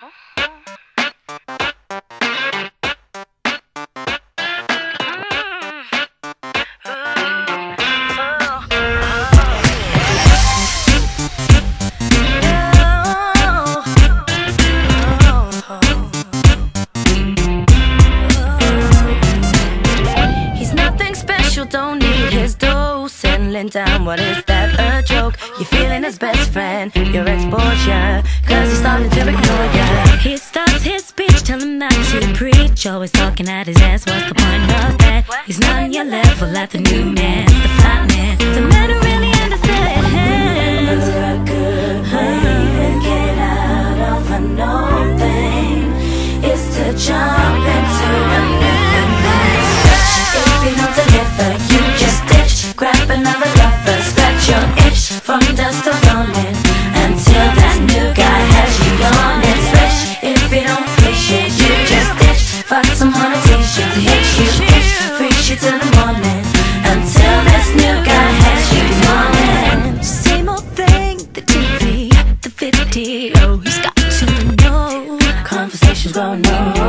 He's nothing special, don't need his dose. Settling down, what is that? A joke? You're feeling his best friend, your exposure. Cause he's starting to ignore ya. He starts his speech, tell him not to preach. Always talking at his ass, what's the point of that? He's not on your level at the new man, the fly man. The the oh, video. He's got to know. Conversations growing old.